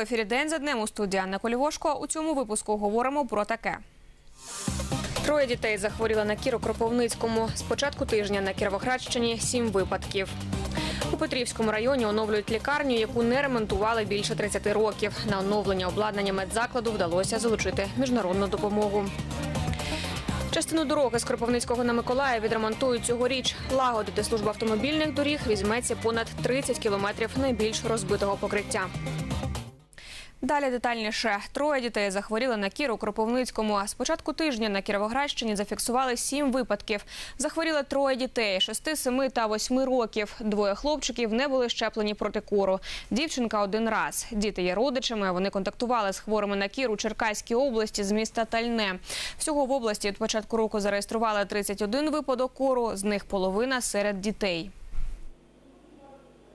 В ефірі День за днем у студії Анна Колівошко. У цьому випуску говоримо про таке. Троє дітей захворіли на кір у Кропивницькому. З початку тижня на Кіровоградщині сім випадків. У Петрівському районі оновлюють лікарню, яку не ремонтували більше 30 років. На оновлення обладнання медзакладу вдалося залучити міжнародну допомогу. Частину дороги з Кропивницького на Миколаїв відремонтують цьогоріч. Лагодити служба автомобільних доріг візьметься понад 30 кілометрів найбільш розбитого покриття. Далі детальніше. Троє дітей захворіли на кір у Кропивницькому. З початку тижня на Кіровоградщині зафіксували сім випадків. Захворіли троє дітей – 6, 7 та 8 років. Двоє хлопчиків не були щеплені проти кору. Дівчинка один раз. Діти є родичами. Вони контактували з хворими на кір у Черкаській області з міста Тальне. Всього в області від початку року зареєстрували 31 випадок кору. З них половина серед дітей.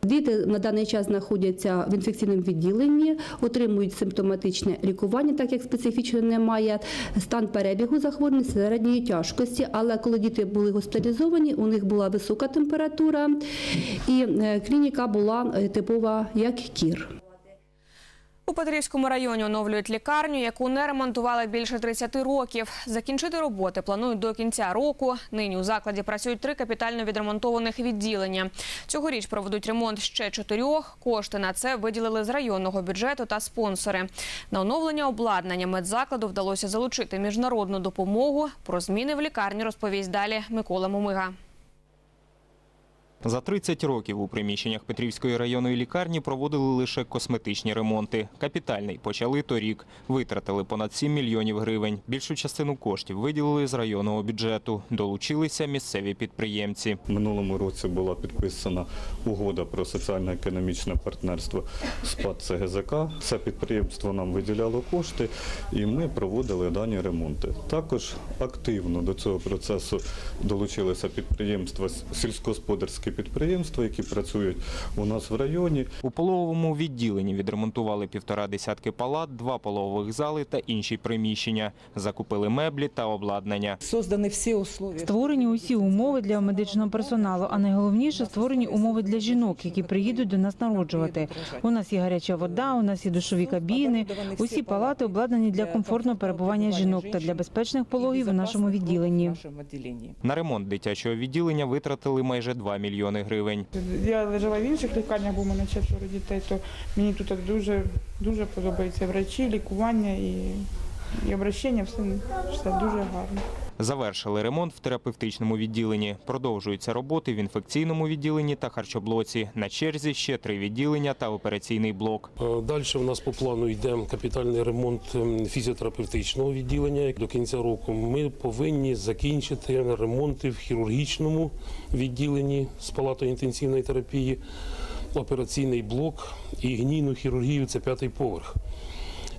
Діти на даний час знаходяться в інфекційному відділенні, отримують симптоматичне лікування, так як специфічно немає. Стан перебігу захворювання середньої тяжкості. Але коли діти були госпіталізовані, у них була висока температура, і е, клініка була е, типова як кір. У Петрівському районі оновлюють лікарню, яку не ремонтували більше 30 років. Закінчити роботи планують до кінця року. Нині у закладі працюють три капітально відремонтованих відділення. Цьогоріч проведуть ремонт ще чотирьох. Кошти на це виділили з районного бюджету та спонсори. На оновлення обладнання медзакладу вдалося залучити міжнародну допомогу. Про зміни в лікарні розповість далі Микола Мумига. За 30 років у приміщеннях Петрівської районної лікарні проводили лише косметичні ремонти. Капітальний почали торік. Витратили понад 7 мільйонів гривень. Більшу частину коштів виділили з районного бюджету. Долучилися місцеві підприємці. Минулому році була підписана угода про соціально-економічне партнерство з ПАД ЦГЗК. Це підприємство нам виділяло кошти, і ми проводили дані ремонти. Також активно до цього процесу долучилися підприємства, сільськогосподарські підприємства, які працюють у нас в районі. У пологовому відділенні відремонтували півтора десятки палат, два пологових зали та інші приміщення. Закупили меблі та обладнання. Создані всі условия. Створені усі умови для медичного персоналу, а найголовніше створені умови для жінок, які приїдуть до нас народжувати. У нас є гаряча вода, у нас є душові кабіни. Усі палати обладнані для комфортного перебування жінок та для безпечних пологів у нашому відділенні. На ремонт дитячого відділення витратили майже 2 мільйони гривень. Я лежала в інших лікарнях, бо в мене четверо дітей, то мені тут дуже, дуже подобається врачі, лікування і, і обращення, все, все дуже гарно. Завершили ремонт в терапевтичному відділенні. Продовжуються роботи в інфекційному відділенні та харчоблоці. На черзі ще три відділення та операційний блок. Далі у нас по плану йде капітальний ремонт ем, фізіотерапевтичного відділення. До кінця року ми повинні закінчити ремонти в хірургічному відділенні з палатою інтенсивної терапії, операційний блок і гнійну хірургію це п'ятий поверх.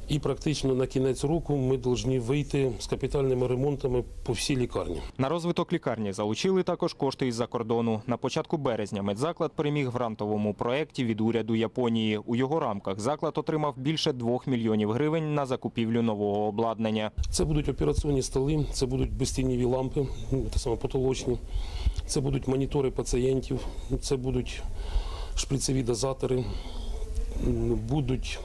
І практично на кінець року ми повинні вийти з капітальними ремонтами по всій лікарні. На розвиток лікарні залучили також кошти із-за кордону. На початку березня медзаклад переміг в грантовому проєкті від уряду Японії. У його рамках заклад отримав більше 2 мільйонів гривень на закупівлю нового обладнання. Це будуть операційні столи, це будуть безстіннєві лампи, ну, те саме потолочні, це будуть монітори пацієнтів, це будуть шприцеві дозатори, будуть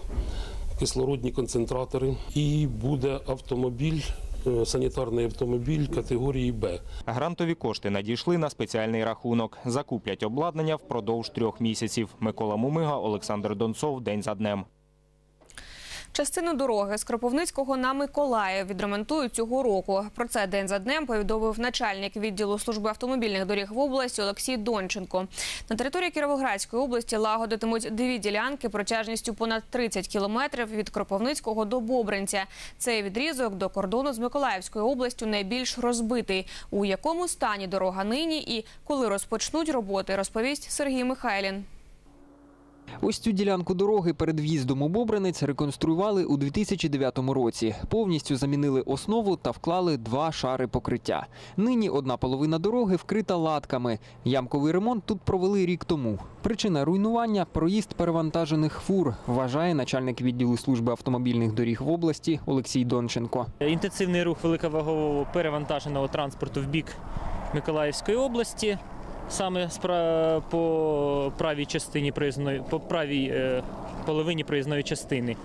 кислородні концентратори і буде автомобіль, е, санітарний автомобіль категорії Б. Грантові кошти надійшли на спеціальний рахунок. Закуплять обладнання впродовж трьох місяців. Микола Мумига, Олександр Донцов. День за днем. Частину дороги з Кропивницького на Миколаїв відремонтують цього року. Про це день за днем повідомив начальник відділу служби автомобільних доріг в області Олексій Донченко. На території Кіровоградської області лагодитимуть дві ділянки протяжністю понад 30 кілометрів від Кропивницького до Бобринця. Цей відрізок до кордону з Миколаївською областю найбільш розбитий. У якому стані дорога нині і коли розпочнуть роботи, розповість Сергій Михайлін. Ось цю ділянку дороги перед в'їздом у Бобринець реконструювали у 2009 році. Повністю замінили основу та вклали два шари покриття. Нині одна половина дороги вкрита латками. Ямковий ремонт тут провели рік тому. Причина руйнування проїзд перевантажених фур, вважає начальник відділу служби автомобільних доріг в області Олексій Донченко. Інтенсивний рух великовагового перевантаженого транспорту в бік Миколаївської області. Саме по правій частині проїзної, по правій е, половині проїзної частини.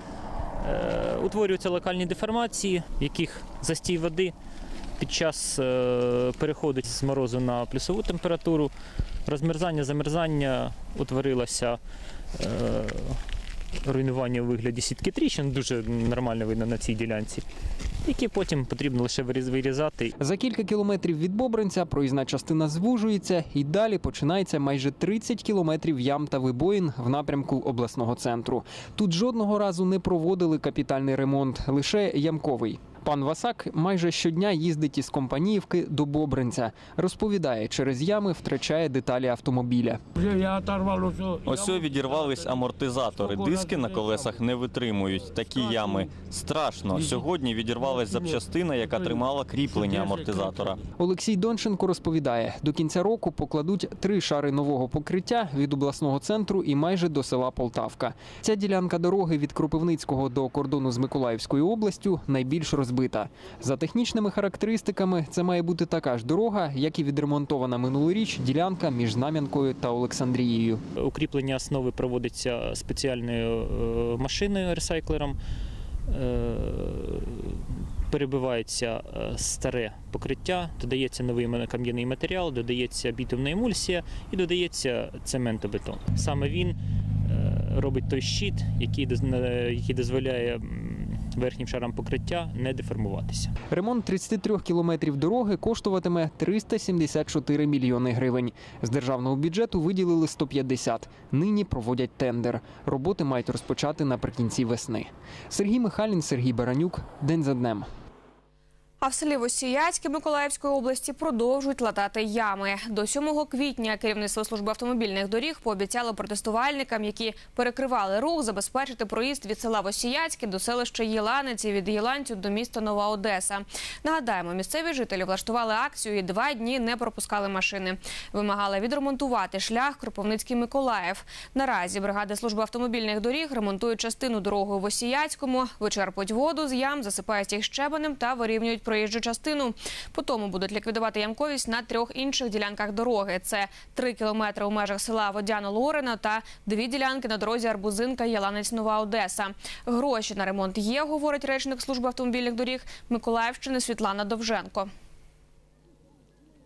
Е, Утворюються локальні деформації, яких застій води під час е, переходу з морозу на плюсову температуру, розмерзання, замерзання утворилося руйнування у вигляді сітки тріщин, дуже нормально видно на цій ділянці, які потім потрібно лише виріз- вирізати За кілька кілометрів від Бобринця проїзна частина звужується і далі починається майже 30 кілометрів ям та вибоїн в напрямку обласного центру. Тут жодного разу не проводили капітальний ремонт, лише ямковий. Пан Васак майже щодня їздить із Компаніївки до Бобринця. Розповідає, через ями втрачає деталі автомобіля. Ось відірвались амортизатори. Диски на колесах не витримують. Такі ями. Страшно. Сьогодні відірвалась запчастина, яка тримала кріплення амортизатора. Олексій Донченко розповідає, до кінця року покладуть три шари нового покриття від обласного центру і майже до села Полтавка. Ця ділянка дороги від Кропивницького до кордону з Миколаївською областю найбільш розбита. За технічними характеристиками, це має бути така ж дорога, як і відремонтована минулоріч ділянка між Знам'янкою та Олександрією. Укріплення основи проводиться спеціальною е, машиною ресайклером. Е, Перебивається е, старе покриття, додається новий кам'яний матеріал, додається бітумна емульсія і додається цементобетон. Саме він робить той щит, який, доз- дозволяє верхнім шарам покриття не деформуватися. Ремонт 33 кілометрів дороги коштуватиме 374 мільйони гривень. З державного бюджету виділили 150. Нині проводять тендер. Роботи мають розпочати наприкінці весни. Сергій Михайлін, Сергій Баранюк. День за днем. А в селі Восіяцьке Миколаївської області продовжують латати ями. До 7 квітня керівництво служби автомобільних доріг пообіцяло протестувальникам, які перекривали рух, забезпечити проїзд від села Восіяцьке до селища Єланець і від Єланцю до міста Нова Одеса. Нагадаємо, місцеві жителі влаштували акцію і два дні не пропускали машини. Вимагали відремонтувати шлях Кропивницький Миколаїв. Наразі бригади служби автомобільних доріг ремонтують частину дороги у Восіяцькому, вичерпують воду з ям, засипають їх щебенем та вирівнюють проїжджу частину. Потім будуть ліквідувати ямковість на трьох інших ділянках дороги. Це три кілометри у межах села Водяно-Лорина та дві ділянки на дорозі Арбузинка Єланець Нова Одеса. Гроші на ремонт є, говорить речник служби автомобільних доріг Миколаївщини Світлана Довженко.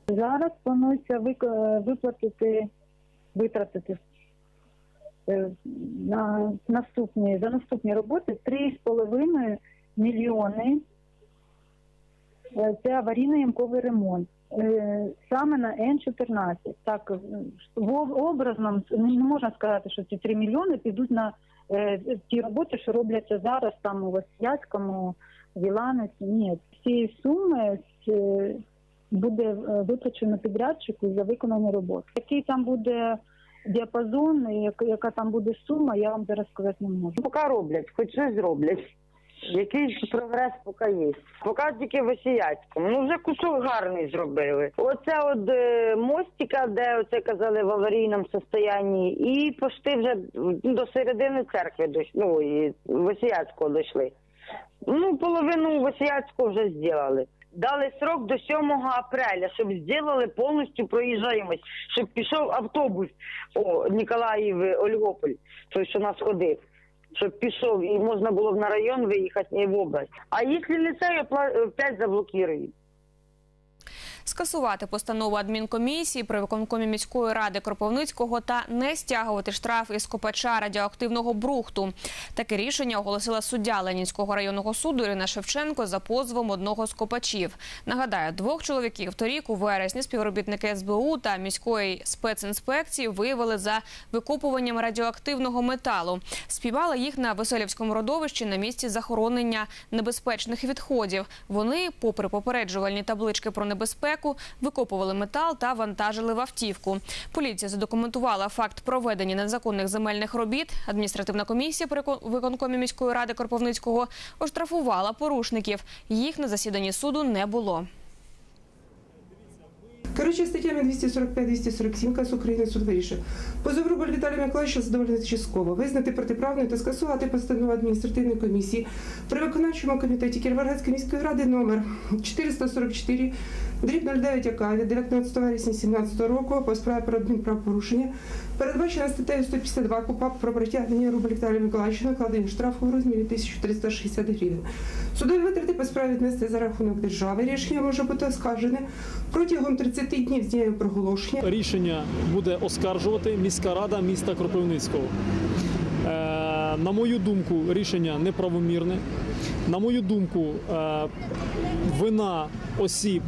Зараз планується виплатити, витратити е, на наступні, за наступні роботи 3,5 мільйони. Е, Це аварійно-ямковий ремонт. Е, Саме на Н-14. Так, е, образно не можна сказати, що ці 3 мільйони підуть на ті роботи, що робляться зараз там у Васяцькому, в Іланеці. Ні, цієї суми буде виплачено підрядчику за виконані роботи. Який там буде діапазон, яка там буде сума, я вам зараз сказати не можу. Поки роблять, хоч щось зроблять. Якийсь прогрес поки є. Поки тільки в Осіяцькому. Ну вже кусок гарний зробили. Оце от е, мостика, де оце казали в аварійному стані, і пошти вже до середини церкви дійшли, ну, і в Осіяцького дійшли. Ну, половину Осіяцького вже зробили. Дали срок до 7 апреля, щоб зробили повністю проїжджаємость, щоб пішов автобус о, Ніколаїв Ольгополь, той, що нас ходив щоб пішов і можна було на район виїхати і в область. А якщо не це, опять заблокують. Скасувати постанову адмінкомісії при виконкомі міської ради Кропивницького та не стягувати штраф із копача радіоактивного брухту. Таке рішення оголосила суддя Ленінського районного суду Ірина Шевченко за позовом одного з копачів. Нагадаю, двох чоловіків торік у вересні співробітники СБУ та міської спецінспекції виявили за викопуванням радіоактивного металу. Співали їх на Веселівському родовищі на місці захоронення небезпечних відходів. Вони, попри попереджувальні таблички про небезпеку, викопували метал та вантажили в автівку. Поліція задокументувала факт проведення незаконних земельних робіт. Адміністративна комісія при виконкомі міської ради Кропивницького оштрафувала порушників. Їх на засіданні суду не було. Коротше, статтями 245-247 КАС України суд вирішив. Позов Віталія Миколаївича задовольнити частково, визнати протиправною та скасувати постанову адміністративної комісії при виконавчому комітеті Кіровоградської міської ради номер 444 дріб 09 АК від 19 вересня 2017 року по справі про адмінправопорушення, передбачена статтею 152 КУПАП про притягнення Рубль Віталія Миколаївича накладення штрафу у розмірі 1360 гривень. Судові витрати по справі віднести за рахунок держави. Рішення може бути оскаржене протягом 30 днів з дня проголошення. Рішення буде оскаржувати міська рада міста Кропивницького. Е, на мою думку, рішення неправомірне. На мою думку, е, вина осіб,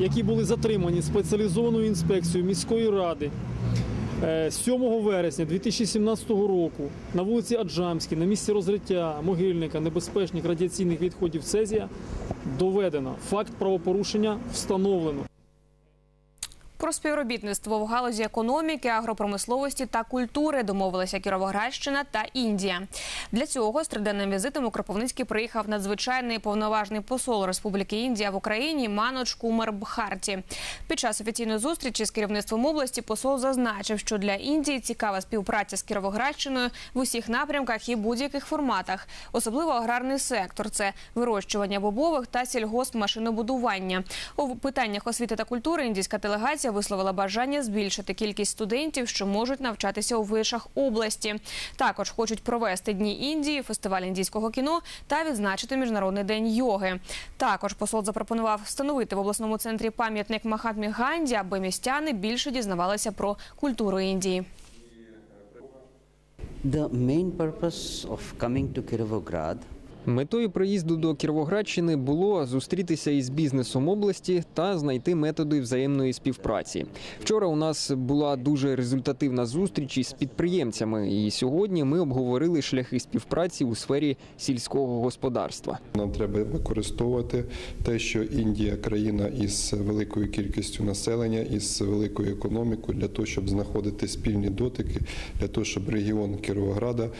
які були затримані спеціалізованою інспекцією міської ради е, 7 вересня 2017 року на вулиці Аджамській, на місці розриття могильника небезпечних радіаційних відходів Цезія доведено. Факт правопорушення встановлено. Про співробітництво в галузі економіки, агропромисловості та культури домовилися Кіровоградщина та Індія. Для цього з триденним візитом у Кропивницький приїхав надзвичайний повноважний посол Республіки Індія в Україні Маноч Кумар Бхарті. Під час офіційної зустрічі з керівництвом області посол зазначив, що для Індії цікава співпраця з Кіровоградщиною в усіх напрямках і будь-яких форматах, особливо аграрний сектор це вирощування бобових та сільгоспмашинобудування. У питаннях освіти та культури індійська делегація висловила бажання збільшити кількість студентів, що можуть навчатися у вишах області. Також хочуть провести дні Індії, фестиваль індійського кіно та відзначити міжнародний день йоги. Також посол запропонував встановити в обласному центрі пам'ятник Махатмі Ганді, аби містяни більше дізнавалися про культуру Індії. The main purpose of coming to Kirovograd Метою приїзду до Кіровоградщини було зустрітися із бізнесом області та знайти методи взаємної співпраці. Вчора у нас була дуже результативна зустріч із підприємцями, і сьогодні ми обговорили шляхи співпраці у сфері сільського господарства. Нам треба використовувати те, що Індія країна із великою кількістю населення, із великою економікою, для того, щоб знаходити спільні дотики, для того, щоб регіон Кіровограда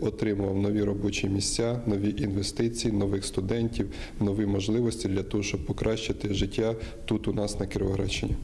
отримував нові робочі місця, нові інвестиції, нових студентів, нові можливості для того, щоб покращити життя тут у нас на Кіровоградщині.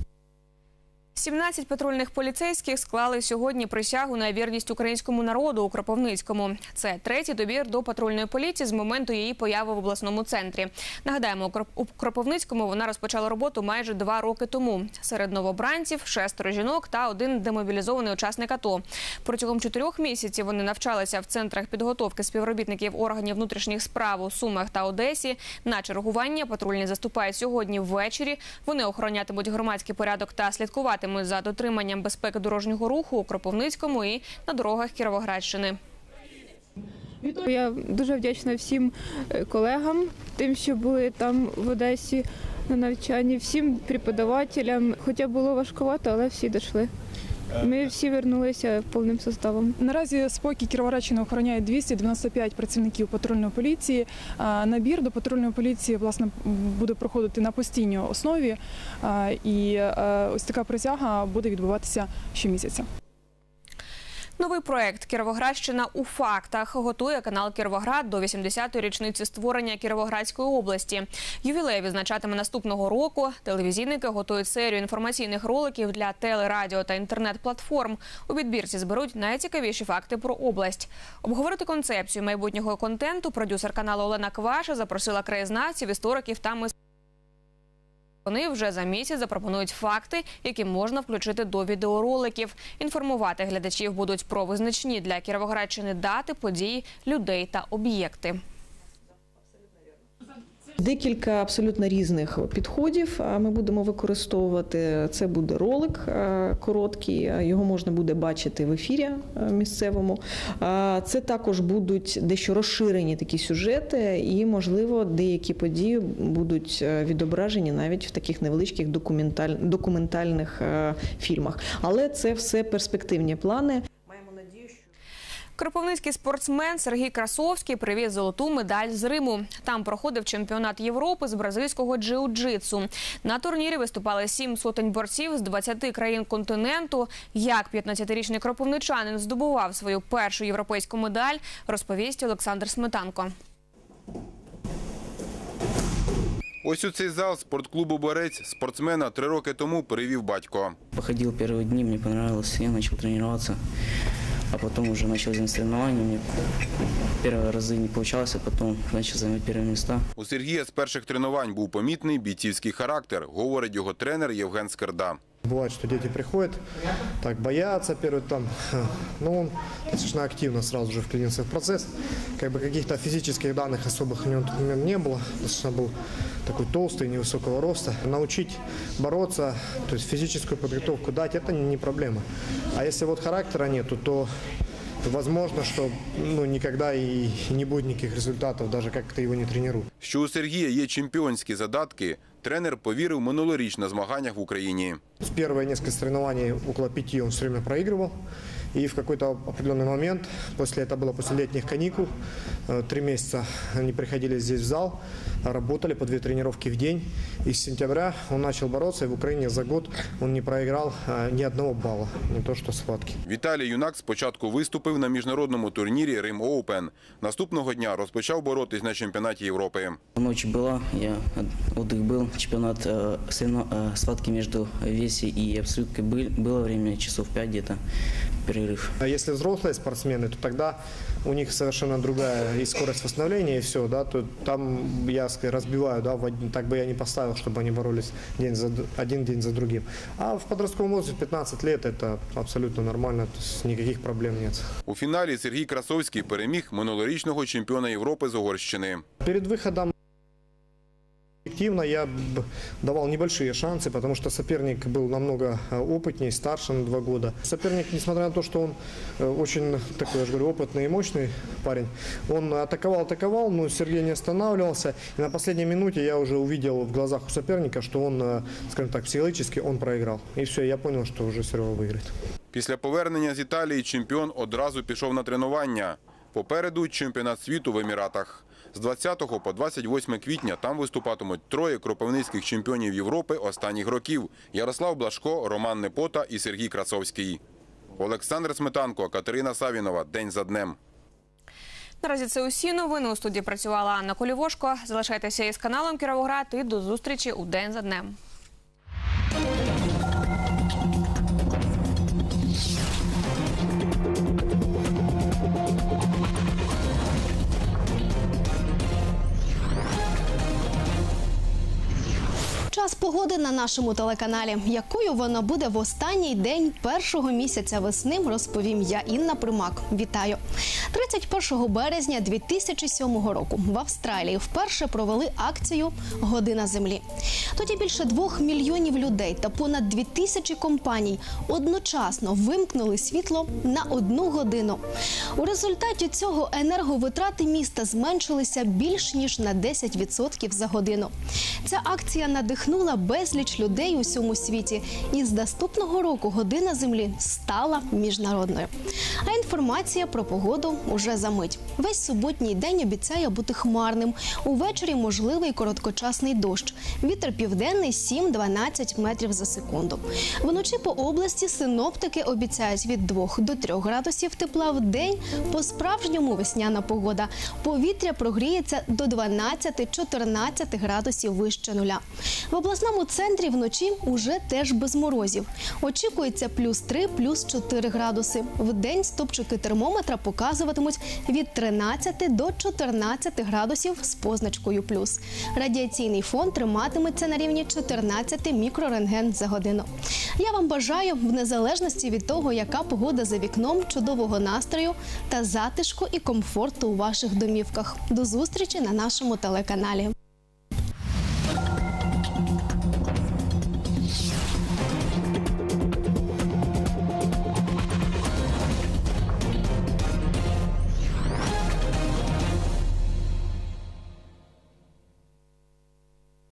17 патрульних поліцейських склали сьогодні присягу на вірність українському народу у Кропивницькому. Це третій добір до патрульної поліції з моменту її появи в обласному центрі. Нагадаємо, у Кропивницькому вона розпочала роботу майже два роки тому. Серед новобранців шестеро жінок та один демобілізований учасник АТО. Протягом чотирьох місяців вони навчалися в центрах підготовки співробітників органів внутрішніх справ у Сумах та Одесі. На чергування патрульні заступають сьогодні ввечері. Вони охоронятимуть громадський порядок та слідкуватимуть за дотриманням безпеки дорожнього руху у Кропивницькому і на дорогах Кіровоградщини. Я дуже вдячна всім е, колегам, тим, що були там в Одесі на навчанні, всім преподавателям. Хоча було важкувато, але всі дійшли. Ми всі вернулися повним составом. Наразі спокій Кіровоградщини охороняє 295 працівників патрульної поліції. Набір до патрульної поліції власне буде проходити на постійній основі, і е, ось така присяга буде відбуватися щомісяця. Новий проект Кіровоградщина у фактах готує канал Кіровоград до 80-ї річниці створення Кіровоградської області. Ювілей відзначатиме наступного року. Телевізійники готують серію інформаційних роликів для теле, радіо та інтернет-платформ. У відбірці зберуть найцікавіші факти про область. Обговорити концепцію майбутнього контенту продюсер каналу Олена Кваша запросила краєзнавців, істориків та мисливців. Вони вже за місяць запропонують факти, які можна включити до відеороликів. Інформувати глядачів будуть про визначні для Кіровоградщини дати, події, людей та об'єкти. Декілька абсолютно різних підходів ми будемо використовувати. Це буде ролик короткий, його можна буде бачити в ефірі місцевому. Це також будуть дещо розширені такі сюжети, і, можливо, деякі події будуть відображені навіть в таких невеличких документаль... документальних фільмах. Але це все перспективні плани. Кропивницький спортсмен Сергій Красовський привіз золоту медаль з Риму. Там проходив чемпіонат Європи з бразильського джиу-джитсу. На турнірі виступали сім сотень борців з 20 країн континенту. Як 15-річний кропивничанин здобував свою першу європейську медаль, розповість Олександр Сметанко. Ось у цей зал спортклубу Борець спортсмена три роки тому перевів батько. Походил первые дни, мне понравилось, я начал тренироваться, а потом уже начал заниматься соревнованиями. Мне первые разы не получалось, а потом начал занимать первые места. У Сергія з перших тренувань був помітний бійцівський характер, говорить його тренер Євген Скерда. Бывает, что дети приходят, так боятся первый там, но он достаточно активно сразу же вклинился в процесс. Как бы каких-то физических данных особых у него на тот момент не было, достаточно был такой толстый, невысокого роста. Научить бороться, то есть физическую подготовку дать, это не проблема. А если вот характера нету, то возможно, что ну, никогда и не будет никаких результатов, даже как ты его не тренируешь. Що у Сергія є чемпіонські задатки, тренер повірив минулоріч на змаганнях в Україні. С первые несколько соревнований, около пяти, он все время проигрывал. И в какой-то определенный момент, после это было после летних каникул, э, три месяца они приходили здесь в зал, работали по две тренировки в день. И с сентября он начал бороться, и в Украине за год он не проиграл э, ни одного балла, не то что схватки. Віталій Юнак спочатку виступив на міжнародному турнірі Рим Оупен. Наступного дня розпочав боротись на чемпіонаті Європи. Ночь была, я от- отдых был, чемпионат э, соревно- э, схватки между Веси и Абсолюткой был, было время часов пять где-то перерыв. А если взрослые спортсмены, то тогда у них совершенно другая и скорость восстановления, и все, да, то там я сказать, разбиваю, да, в один- так бы я не поставил, чтобы они боролись день за, д- один день за другим. А в подростковом возрасте 15 лет это абсолютно нормально, то есть никаких проблем нет. У фіналі Сергій Красовський переміг минулорічного чемпіона Європи з Угорщини. Перед выходом Объективно я б- давал небольшие шансы, потому что соперник был намного э, опытнее, старше на два года. Соперник, несмотря на то, что он э, очень такой, я же говорю, опытный и мощный парень, он атаковал, атаковал, но Сергей не останавливался. И на последней минуте я уже увидел в глазах у соперника, что он, э, скажем так, психологически он проиграл. И все, я понял, что уже Серега выиграет. Після повернення з Італії чемпіон одразу пішов на тренування. Попереду чемпіонат світу в Еміратах. З 20 по 28 квітня там виступатимуть троє кропивницьких чемпіонів Європи останніх років: Ярослав Блашко, Роман Непота і Сергій Красовський. Олександр Сметанко, Катерина Савінова. День за днем. Наразі це усі новини. У студії працювала Анна Колівошко. Залишайтеся із каналом Кіровоград і до зустрічі у день за днем. Погоди на нашому телеканалі. Якою вона буде в останній день першого місяця весни, розповім я Інна Примак. Вітаю! 31 березня 2007 року в Австралії вперше провели акцію Година землі. Тоді більше двох мільйонів людей та понад дві тисячі компаній одночасно вимкнули світло на одну годину. У результаті цього енерговитрати міста зменшилися більш ніж на 10% за годину. Ця акція надихнула безліч людей у всьому світі, і з наступного року година землі стала міжнародною. А інформація про погоду уже за мить. Весь суботній день обіцяє бути хмарним. Увечері можливий короткочасний дощ. Вітер південний 7-12 метрів за секунду. Вночі по області синоптики обіцяють від 2 до 3 градусів тепла в день. По справжньому весняна погода. Повітря прогріється до 12-14 градусів вище нуля. В обласному центрі вночі уже теж без морозів. Очікується плюс 3, плюс 4 градуси. В день стопчики термометра показуватимуть від 13 до 14 градусів з позначкою плюс. Радіаційний фон триматиметься на рівні 14 мікрорентген за годину. Я вам бажаю в незалежності від того, яка погода за вікном, чудового настрою та затишку і комфорту у ваших домівках. До зустрічі на нашому телеканалі.